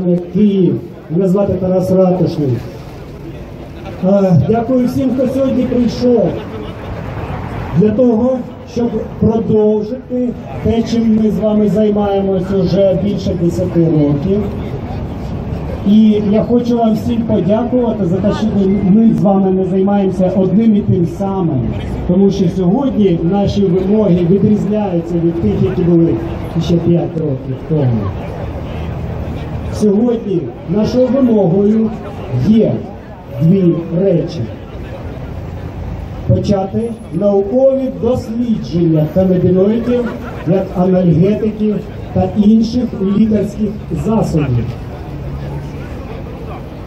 вами Київ. Мене звати Тарас Ратушний. Дякую всім, хто сьогодні прийшов для того, щоб продовжити те, чим ми з вами займаємося вже більше 10 років. І я хочу вам всім подякувати за те, що ми з вами не займаємося одним і тим самим. Тому що сьогодні наші вимоги відрізняються від тих, які були ще 5 років тому. Сьогодні нашою вимогою є дві речі. Почати наукові дослідження канабіноїдів як анальгетиків та інших лікарських засобів.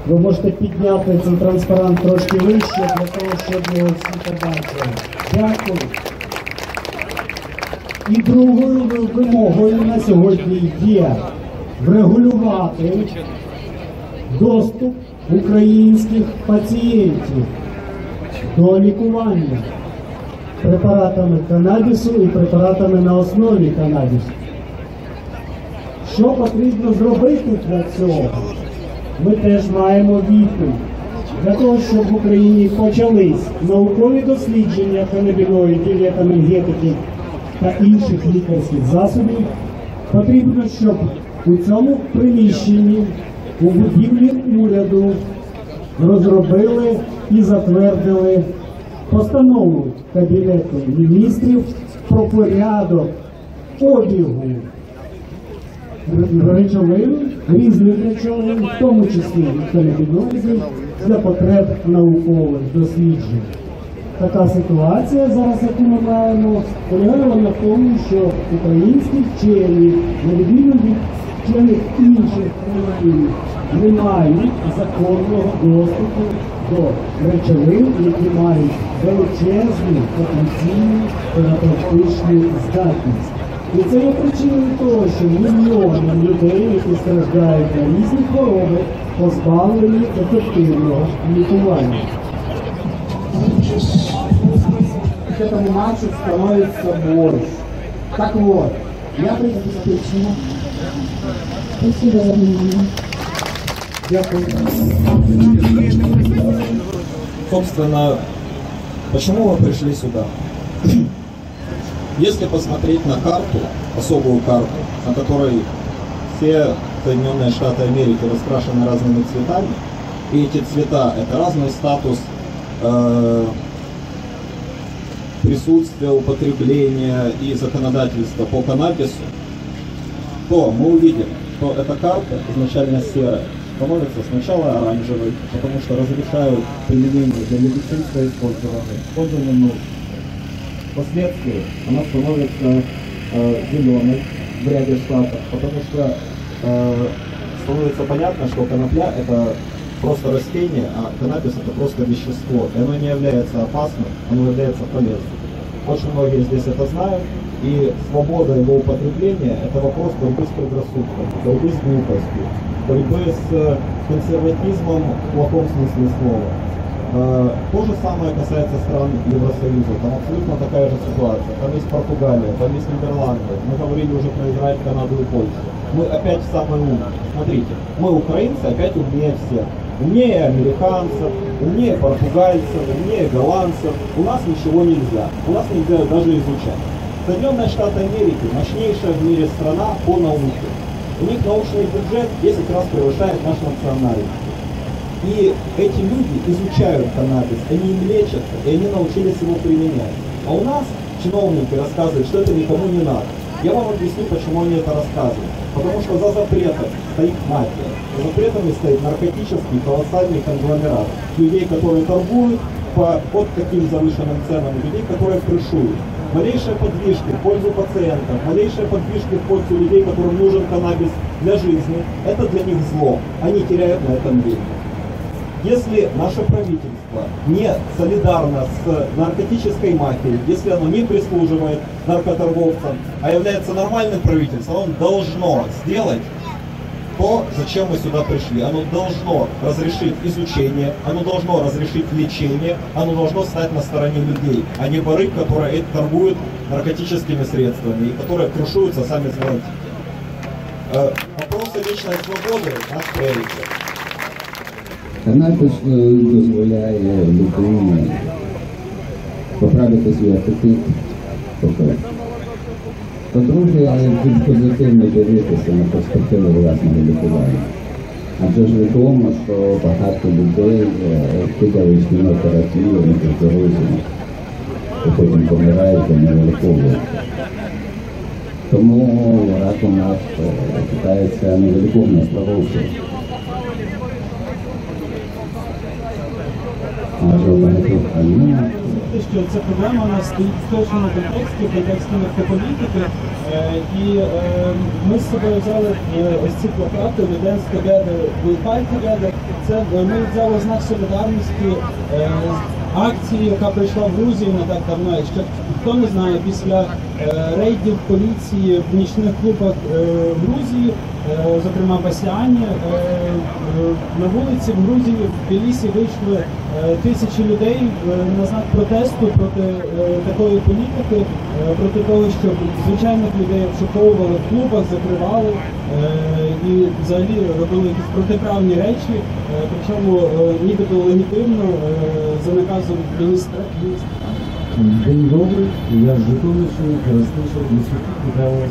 Ви можете підняти цей транспарант трошки вище для того, щоб його всі побачили. Дякую. І другою вимогою на сьогодні є врегулювати доступ українських пацієнтів до лікування препаратами канабісу і препаратами на основі канабісу. Що потрібно зробити для цього? Ми теж маємо відповідь. Для того, щоб в Україні почались наукові дослідження канабіноїдів, як анальгетиків та інших лікарських засобів, потрібно, щоб у цьому приміщенні, у будівлі уряду розробили і затвердили постанову Кабінету міністрів про порядок обігу речовин, різних речовин, в тому числі канабіноїдів, для потреб наукових досліджень. Така ситуація зараз, яку ми маємо, полягає вона в тому, що українські вчені, на відміну від вчених інших країн, не мають законного доступу до речовин, які мають величезну потенційну терапевтичну здатність. І це є причиною того, що мільйони людей, які страждають на різні хвороби, позбавлені ефективного лікування. К этому матчу становится борщ. Так вот, я предупреждаю. Спасибо за внимание. Дякую. Собственно, почему вы пришли сюда? Если посмотреть на карту, особую карту, на которой все Соединенные Штаты Америки раскрашены разными цветами, и эти цвета это разный статус э, присутствия, употребления и законодательства по каннабису, то мы увидим, что эта карта изначально серая, становится сначала оранжевой, потому что разрешают применение для медицинского использования, использование нужд. Впоследствии она становится э, зеленой в ряде штатов, потому что э, становится понятно, что конопля это просто растение, а каннабис это просто вещество. И оно не является опасным, оно является полезным. Очень многие здесь это знают, и свобода его употребления это вопрос борьбы с предрассудком, борьбы с глупостью, борьбы с э, консерватизмом в плохом смысле слова. Э, То же самое касается стран Евросоюза. Там абсолютно такая же ситуация. Там есть Португалия, там есть Нидерланды. Мы говорили уже про Израиль, Канаду и Польшу. Мы опять самые умные. Смотрите, мы украинцы опять умнее всех. Умнее американцев, умнее португальцев, умнее голландцев. У нас ничего нельзя. У нас нельзя даже изучать. Соединенные Штаты Америки мощнейшая в мире страна по науке. У них научный бюджет 10 раз превышает наш национальный. И эти люди изучают каннабис, они им лечатся, и они научились его применять. А у нас чиновники рассказывают, что это никому не надо. Я вам объясню, почему они это рассказывают. Потому что за запретом стоит мафия. За запретами стоит наркотический колоссальный конгломерат. Людей, которые торгуют по вот таким завышенным ценам, людей, которые крышуют. Малейшие подвижки в пользу пациентов, малейшие подвижки в пользу людей, которым нужен каннабис для жизни, это для них зло. Они теряют на этом деньги. Если наше правительство не солидарно с наркотической мафией, если оно не прислуживает наркоторговцам, а является нормальным правительством, оно должно сделать то, зачем мы сюда пришли. Оно должно разрешить изучение, оно должно разрешить лечение, оно должно стать на стороне людей, а не воры, которые торгуют наркотическими средствами и которые крушуются сами знаете. Э, Вопрос просто личной свободы наш приоритет. Канапіс е, дозволяє людині поправити свій апетит. По-друге, більш позитивно дивитися на перспективу власного лікування. Адже ж відомо, що багато людей е, кидають хіміотерапію, мікрозорозу, і потім помирають і не виліковуються. Тому рак у нас е, вважається невиліковною здоров'я. Адже у багатьох країнах Те, що ця проблема у нас стоїть в точному контексті, в контексті наркополітики. І ми з собою взяли ось ці плакати «We dance together, we fight together». Це ми взяли знак солідарності акції, яка прийшла в Грузію не так давно. Якщо хто не знає, після рейдів поліції в нічних клубах Грузії, зокрема в Асіані, на вулиці в Грузії в Тбілісі вийшли тисячі людей е, на знак протесту проти е, такої політики, е, проти того, що звичайних людей обшуковували в клубах, закривали е, і взагалі робили якісь протиправні речі, е, причому е, нібито легітимно е, за наказом міністра. міністра. День добрий, я з Житомирщини, Коростишев, Інститут Михайла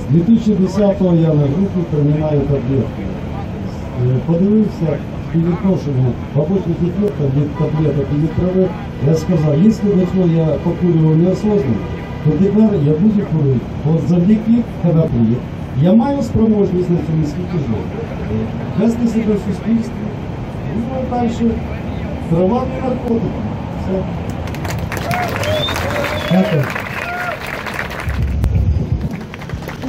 З 2010-го я на групі приймаю таблетки. Е, Подивився співвідношення побочних ефектів від таблеток від трави. Я якщо до цього я покурював неосознанно, то тепер я буду курити. Бо завдяки коноплі я маю спроможність на цьому світі жити. Вести себе в суспільстві. Ну, далі трава не наркотики. Все. Дякую.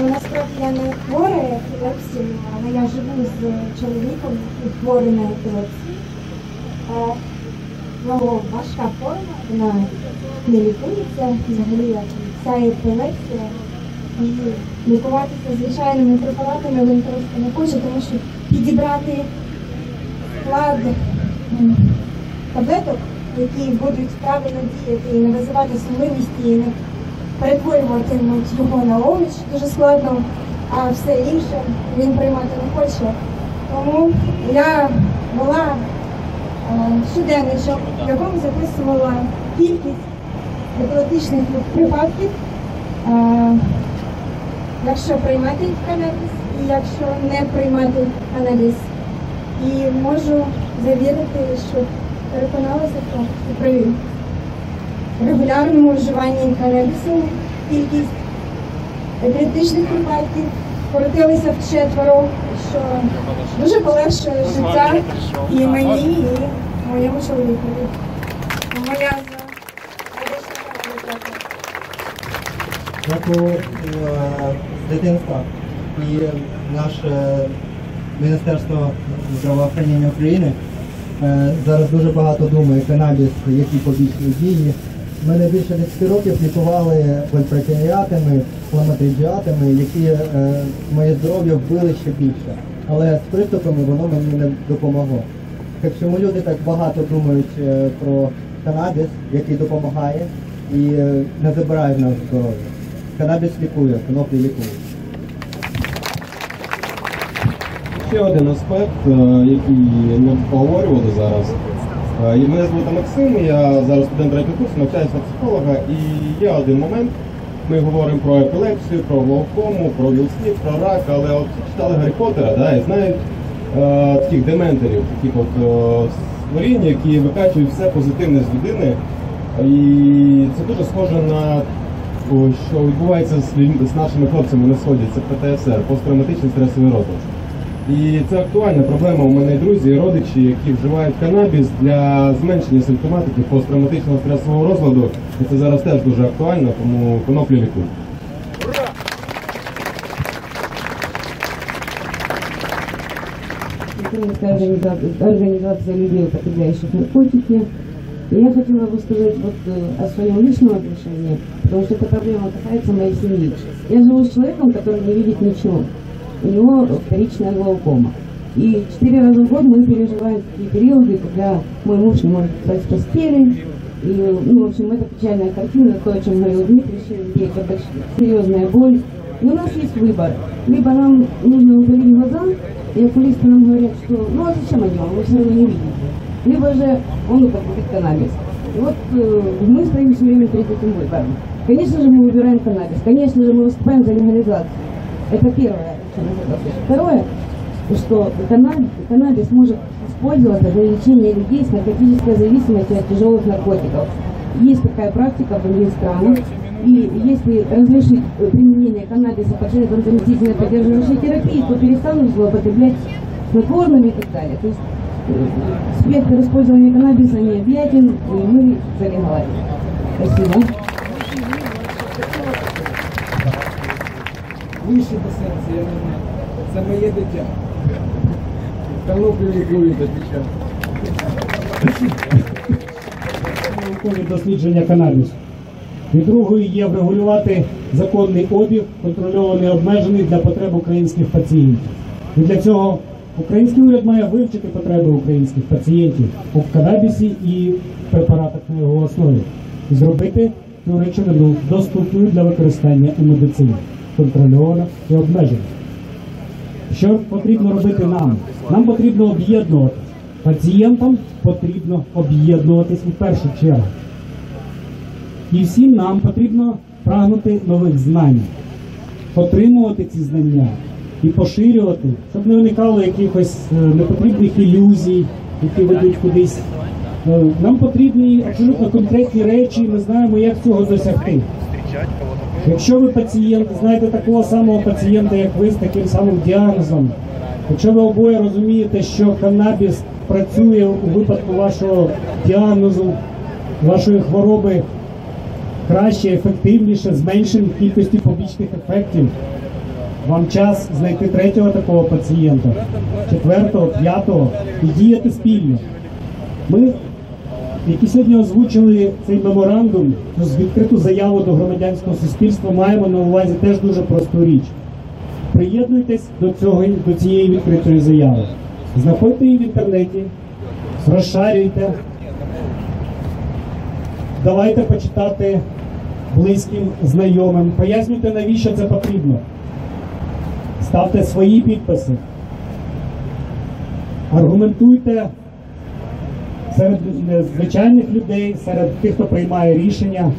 Насправді я не хвора епілепсією, але я живу з чоловіком, який хворий на епілепсію. Е, Його важка форма, вона не лікується, взагалі і вся епілепсія. І лікуватися звичайними препаратами він просто не хоче, тому що підібрати склад таблеток, які будуть правильно діяти і не визивати сумливості, і не перетворюватимуть його на овоч дуже складно, а все інше він приймати не хоче. Тому я була е, щоденничок, в якому записувала кількість епілептичних припадків, е, якщо приймати канабіс і якщо не приймати канабіс. І можу завірити, що переконалася що при регулярному вживанні канабісу кількість епілептичних припадків скоротилися вчетверо, що дуже полегшує життя і мені, і моєму чоловікові. Тому я за медичну канабіс. Дякую е, дитинства. І наше Міністерство здравоохранення України е, зараз дуже багато думає канабіс, які побічні дії. Мене більше 10 років лікували вольпротеїатами, фламатриджіатами, які е, моє здоров'я вбили ще більше. Але з приступами воно мені не допомогло. Так чому люди так багато думають е, про канабіс, який допомагає і е, не забирає в нас здоров'я. Канабіс лікує, коноплі лікує. Ще один аспект, е, який ми поговорювали зараз. Е, Мене звати Максим, я зараз студент третього курсу, навчаюся на психолога, і є один момент. Ми говоримо про епілепсію, про глаукому, про вілсніт, про рак, але от читали Гаррі Поттера, да, і знають е, таких дементорів, таких от е, створінь, які викачують все позитивне з людини. І це дуже схоже на що відбувається з, з нашими хлопцями на сході, це ПТСР, посттравматичний стресовий розлад. І це актуальна проблема. У мене друзі і родичі, які вживають канабіс для зменшення симптоматики посттравматичного стресового розладу. І це зараз теж дуже актуально, тому коноплі лікують. Украинская организация, организация людей, употребляющих наркотики. И я хотела бы сказать вот э, о своем личном отношении, потому что эта проблема касается моей семьи. Я живу с человеком, который не видит ничего. У него вторичная глаукома. И четыре раза в год мы переживаем такие периоды, когда мой муж не может встать с постели. И, ну, в общем, это печальная картина, то, о чем говорил Дмитрий Сергей, это серьезная боль. И у нас есть выбор. Либо нам нужно удалить глаза, и окулисты нам говорят, что ну а зачем они вам, вы все равно не видите. Либо же он употребит каннабис. И вот э, мы стоим все время перед этим выбором. Конечно же, мы выбираем каннабис. Конечно же, мы выступаем за легализацию. Это первое. Второе, что каннабис, каннабис может использоваться для лечения людей с наркотической зависимостью от тяжелых наркотиков. Есть такая практика в других странах. И если разрешить применение каннабиса посредством заместительной поддерживающей терапии, то перестанут злоупотреблять снотворными и так далее. То есть э, спектр использования каннабиса необъятен, и мы за. Спасибо. Вище до серця, я не знаю. Це моє дитя. Талоплю лікують до дитя. наукові дослідження канабісу. І другою є врегулювати законний обіг, контрольований обмежений для потреб українських пацієнтів. І для цього український уряд має вивчити потреби українських пацієнтів у канабісі і препаратах на його основі і зробити речовину доступною для використання у медицині, контрольовано і обмежено. Що потрібно робити нам? Нам потрібно об'єднувати. Пацієнтам потрібно об'єднуватись у першу чергу. І всім нам потрібно прагнути нових знань, отримувати ці знання і поширювати, щоб не виникало якихось е, непотрібних ілюзій, які ведуть кудись. Е, Нам потрібні абсолютно конкретні речі, і ми знаємо, як цього досягти. Якщо ви пацієнт, знаєте такого самого пацієнта, як ви, з таким самим діагнозом, якщо ви обоє розумієте, що канабіс працює у випадку вашого діагнозу, вашої хвороби краще, ефективніше, з меншим кількістю побічних ефектів, вам час знайти третього такого пацієнта, четвертого, п'ятого і діяти спільно. Ми які сьогодні озвучили цей меморандум, відкриту заяву до громадянського суспільства, маємо на увазі теж дуже просту річ. Приєднуйтесь до цього до цієї відкритої заяви. Знаходьте її в інтернеті, розшарюйте, давайте почитати близьким, знайомим, пояснюйте, навіщо це потрібно. Ставте свої підписи, аргументуйте серед е, звичайних людей, серед тих, хто приймає рішення,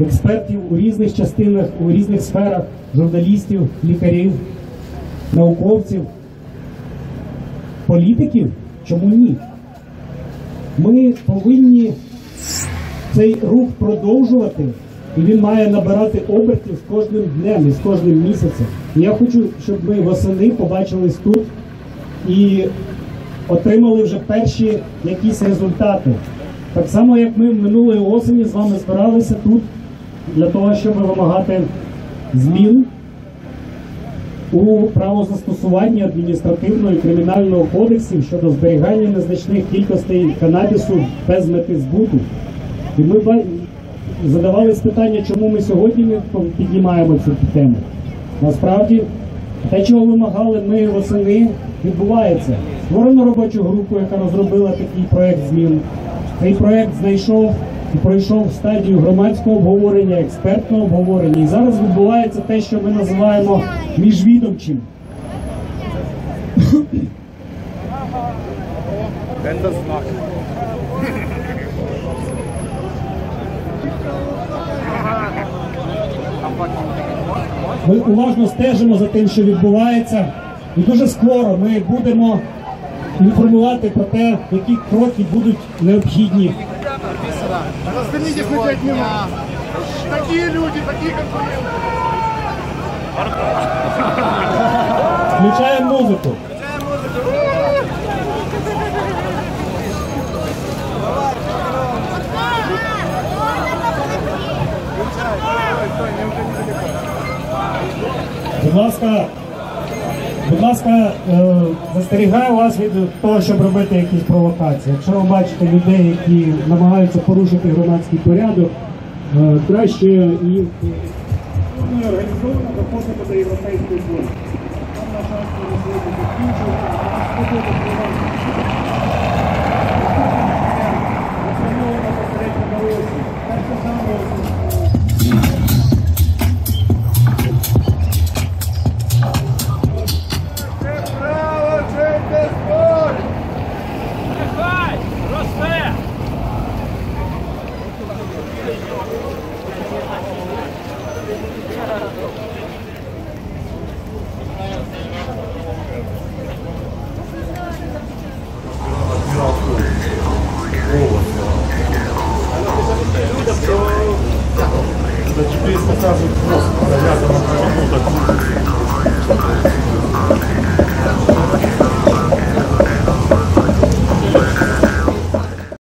експертів у різних частинах, у різних сферах, журналістів, лікарів, науковців, політиків. Чому ні? Ми повинні цей рух продовжувати, і він має набирати обертів з кожним днем і з кожним місяцем. Я хочу, щоб ми восени побачились тут і отримали вже перші якісь результати. Так само, як ми минулої осені з вами збиралися тут для того, щоб вимагати змін у правозастосуванні адміністративного і кримінального кодексів щодо зберігання незначних кількостей канабісу без мети збуту. І ми задавались питання, чому ми сьогодні не піднімаємо цю тему. Насправді, те, чого вимагали ми восени, відбувається. Створено робочу групу, яка розробила такий проект змін. Цей проект знайшов і пройшов стадію громадського обговорення, експертного обговорення. І зараз відбувається те, що ми називаємо міжвідомчим. Ми уважно стежимо за тим, що відбувається, і дуже скоро ми будемо інформувати про те, які кроки будуть необхідні. Разделитесь на 5 минут. Такие люди, такие конкуренты. Включаємо музику. Будь ласка, будь ласка, е, застерігаю вас від того, щоб робити якісь провокації. Якщо ви бачите людей, які намагаються порушити громадський порядок, е, краще їх організовано допустити до європейської. Там, на жаль, на